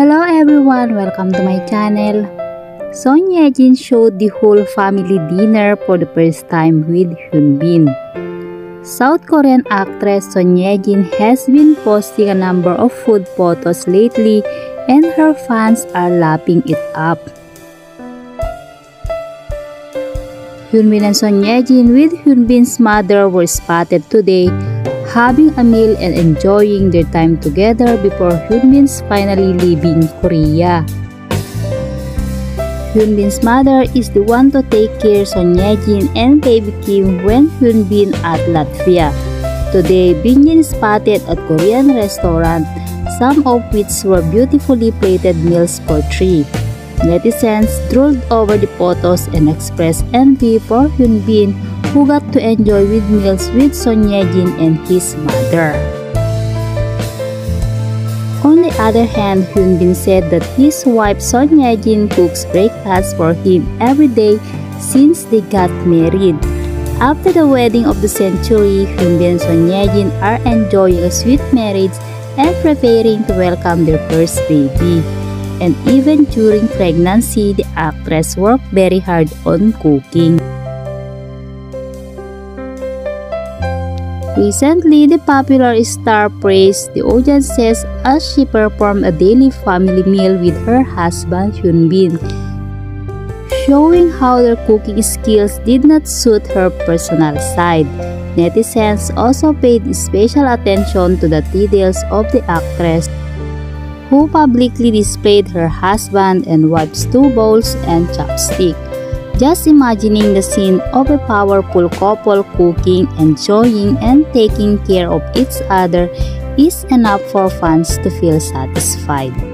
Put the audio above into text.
everyone! Welcome to my channel. Son Ye-jin showed the whole family dinner for the first time with Hyun Bin. South Korean actress Son Ye-jin has been posting a number of food photos lately and her fans are lapping it up. Hyun Bin and Son Ye-jin with Hyun Bin's mother were spotted today having a meal and enjoying their time together before Hyunbin's finally leaving Korea. Hyunbin's mother is the one to take care of Son Ye-jin and baby Kim when Hyunbin at Latvia. Today, Binjin spotted at Korean restaurant, some of which were beautifully plated meals for three. Netizens drooled over the photos and expressed envy for Hyunbin who got to enjoy with meals with Son Ye-jin and his mother. On the other hand, Hyun Bin said that his wife Son Ye-jin cooks breakfast for him every day since they got married. After the wedding of the century, Hyun Bin and Son Ye-jin are enjoying a sweet marriage and preparing to welcome their first baby. And even during pregnancy, the actress worked very hard on cooking. Recently, the popular star praised the audiences as she performed a daily family meal with her husband Hyun Bin, showing how their cooking skills did not suit her personal side. Netizens also paid special attention to the details of the actress who publicly displayed her husband and wife's two bowls and chopstick. Just imagining the scene of a powerful couple cooking, enjoying, and taking care of each other is enough for fans to feel satisfied.